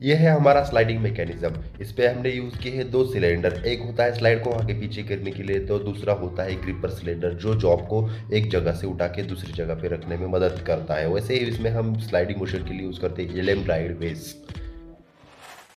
यह है हमारा स्लाइडिंग मैकेनिज्म इस पर हमने यूज़ किए हैं दो सिलेंडर एक होता है स्लाइड को आगे पीछे करने के लिए तो दूसरा होता है ग्रिपर सिलेंडर जो जॉब को एक जगह से उठा के दूसरी जगह पे रखने में मदद करता है। वैसे ही इसमें हम स्लाइडिंग मोशन के लिए यूज़ करते हैं एलएम राइड वेस्ट